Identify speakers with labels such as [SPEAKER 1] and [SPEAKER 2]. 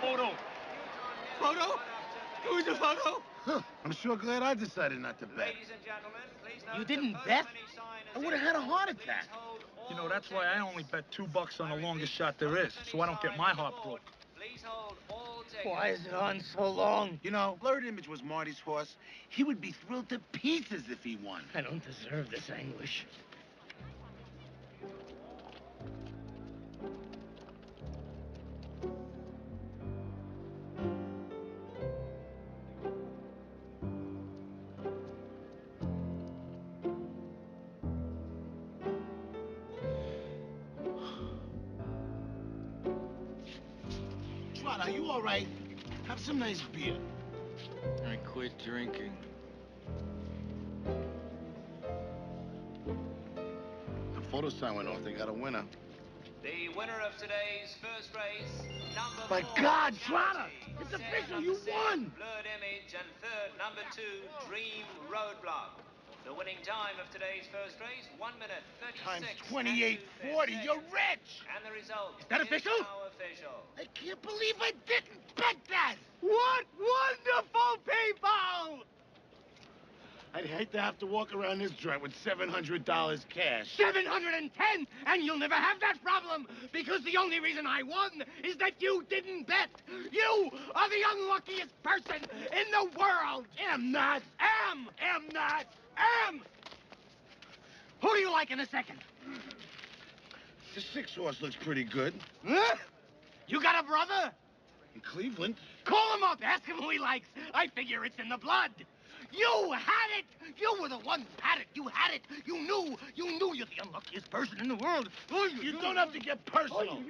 [SPEAKER 1] Photo. Photo? Who's the photo?
[SPEAKER 2] Huh. I'm sure glad I decided not to bet.
[SPEAKER 1] You didn't bet?
[SPEAKER 2] I
[SPEAKER 3] would
[SPEAKER 2] have had a heart attack.
[SPEAKER 4] You know, that's why I only bet two bucks on the longest shot there is, so I don't get my heart broke.
[SPEAKER 1] Why is it on so long?
[SPEAKER 2] You know, Blurred Image was Marty's horse. He would be thrilled to pieces if he won.
[SPEAKER 1] I don't deserve this anguish.
[SPEAKER 2] Trot, are you all right? Have some nice beer.
[SPEAKER 5] I quit drinking.
[SPEAKER 2] The photo sign went off. They got a winner.
[SPEAKER 3] The winner of today's first race, number
[SPEAKER 2] My
[SPEAKER 3] four,
[SPEAKER 2] God,
[SPEAKER 3] Charity.
[SPEAKER 2] Trotter! It's
[SPEAKER 3] Second,
[SPEAKER 2] official,
[SPEAKER 3] number
[SPEAKER 2] you
[SPEAKER 3] six,
[SPEAKER 2] won!
[SPEAKER 3] Blurred Image, and third, number two, Dream Roadblock. The winning time of today's first race, one minute thirty-six.
[SPEAKER 2] Times
[SPEAKER 3] and
[SPEAKER 2] 2840. You're rich!
[SPEAKER 3] And the result
[SPEAKER 2] that
[SPEAKER 3] is
[SPEAKER 2] official?
[SPEAKER 3] now official.
[SPEAKER 2] I can't believe I didn't bet that!
[SPEAKER 1] What wonderful people!
[SPEAKER 2] I'd hate to have to walk around this joint with $700 cash.
[SPEAKER 1] 710! And you'll never have that problem! Because the only reason I won is that you didn't bet! You are the unluckiest person in the world!
[SPEAKER 2] Am not!
[SPEAKER 1] Am! Am not! Am! Who do you like in a second?
[SPEAKER 2] The six horse looks pretty good.
[SPEAKER 1] Huh? You got a brother?
[SPEAKER 2] In Cleveland.
[SPEAKER 1] Call him up, ask him who he likes. I figure it's in the blood. You had it! You were the one who had it! You had it! You knew! You knew you're the unluckiest person in the world!
[SPEAKER 2] You don't have to get personal.